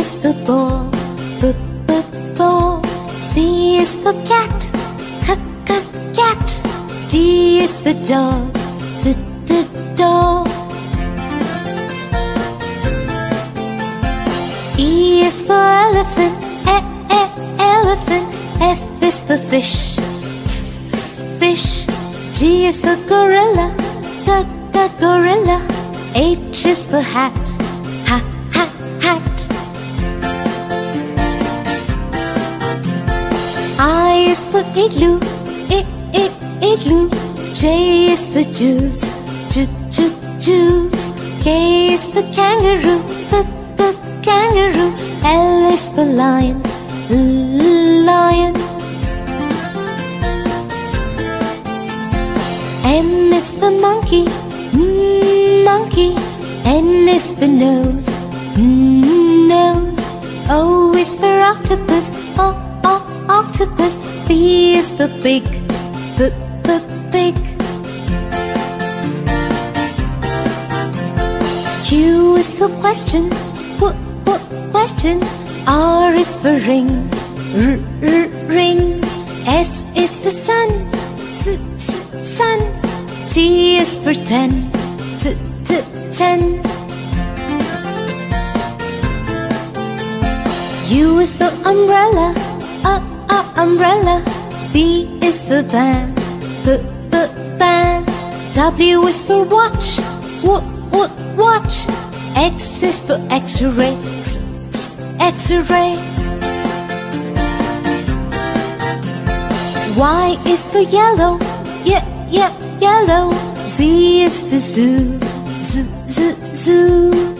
for ball, b b ball. C is for cat, c c cat. D is for dog, d d dog. E is for elephant, e e elephant. F is for fish, fish. G is for gorilla, g g gorilla. H is for hat Is for igloo, I I igloo. J is for juice, ju ju juice. K is for kangaroo, the the kangaroo. L is for lion, lion. M is for monkey, mm, monkey. N is for nose, mm, nose. O is for octopus, o o octopus. B is for big, b b big. Q is for question, w w question. R is for ring, r r ring. S is for sun, s s sun. T is for ten, t t ten. U is for umbrella, uh uh umbrella. V is for van, v v van. W is for watch, w w watch. X is for X-ray, x, X-ray. Y is for yellow, yeah yeah yellow. Z is for zoo, z z zoo.